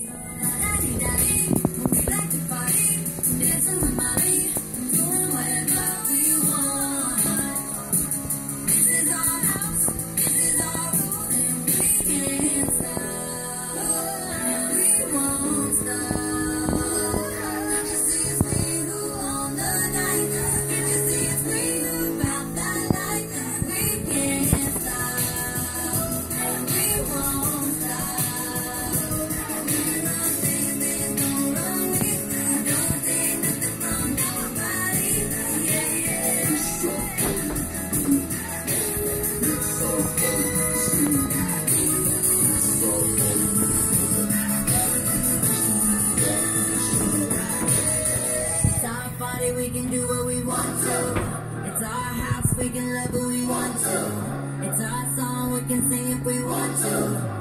It's we can do what we want to. It's our house, we can love who we want to. It's our song, we can sing if we want to.